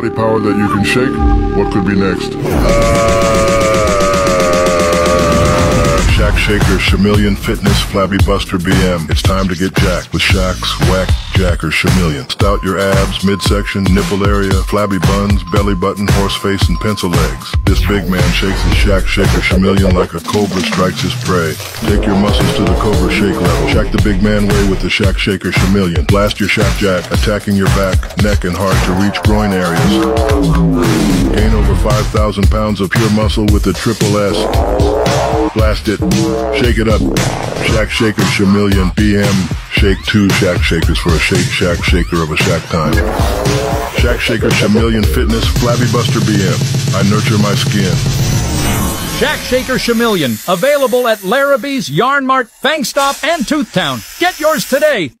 body power that you can shake? What could be next? Shaq Shaker, Shamillionaire Fitness, Flabby Buster BM. It's time to get jacked with Shaq's Whack Jacker Shamillionaire. Stout your abs, midsection, nipple area, flabby buns, belly button, horse face, and pencil legs. This big man shakes his Shaq Shaker Shamillionaire like a cobra strikes his prey. Take your muscles to the cobra shake level. Shack the big man way with the Shaq Shaker Shamillionaire. Blast your Shack Jack, attacking your back, neck, and hard to reach groin areas. Gain over 5,000 pounds of pure muscle with the Triple S. Blast it. Shake it up. Shaq Shaker Shamillionaire BM. Shake two Shaq Shakers for a Shake Shack Shaker of a Shack time. Shaq Shaker Shamillionaire Fitness Flabby Buster BM. I nurture my skin. Shaq Shaker Shamillionaire, available at Larrabee's, Yarn Mart, Fangstop, and Toothtown. Get yours today.